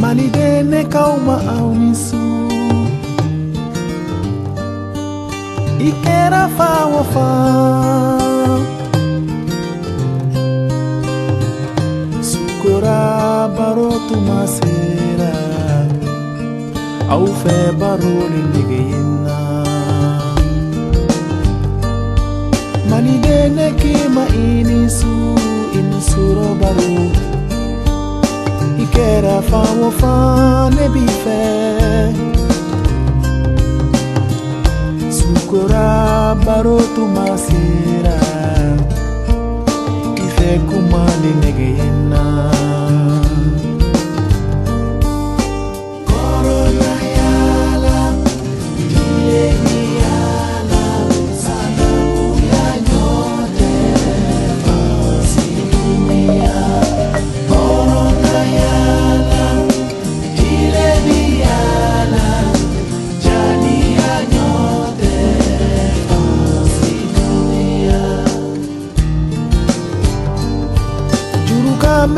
malidene kauma aunisu. Ikera fa wo fa sukora baro tuma sera. Au fe baro lindigeyena malidene kima inisu inisuro baro ikera fa wo fa ne bife sukora baro tuma sera ife kuma lindigeyena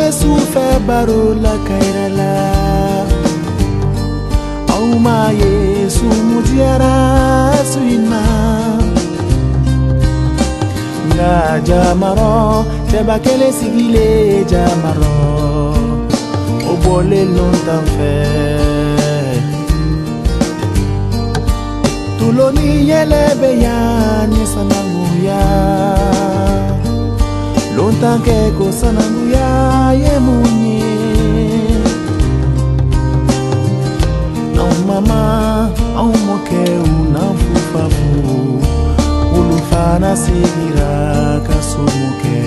Sufe baro la kairala. Auma Yesu mujiara suina. Nga jamaro Teba kele sigile jamaro. Obole lontan fe. Tuloni yelebe ya ni lontangeko sanamu yaye munye. Naumama aumokeu na mfufafu. Ulufana sigira kasumoke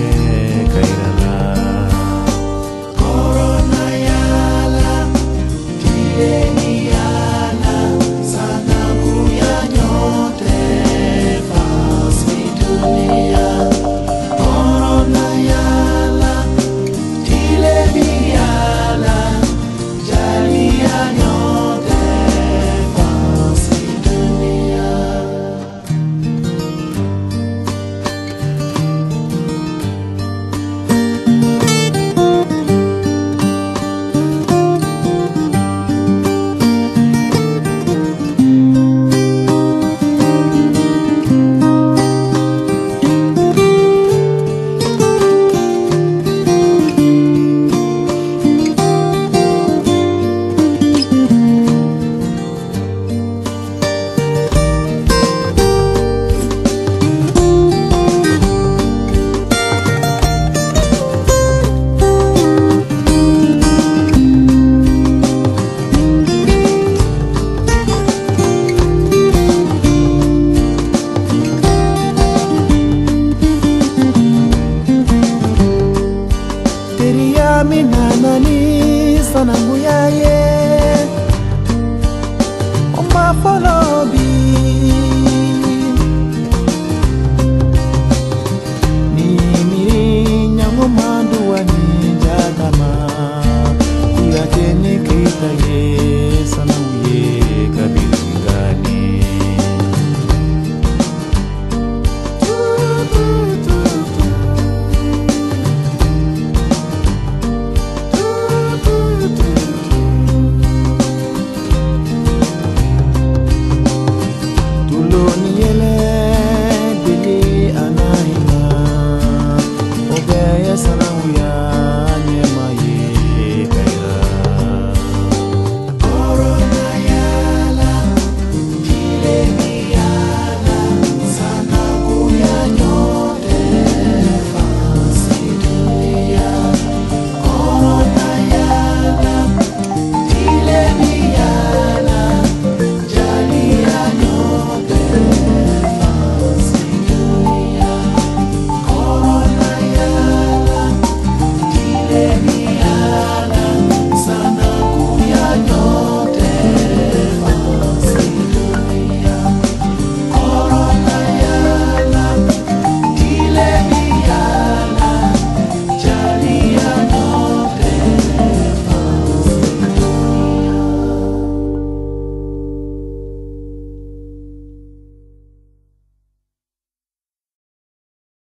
sana muyaye Oma folobi Ni miri nyango manduwa ni jadama Kuyate ni kita ye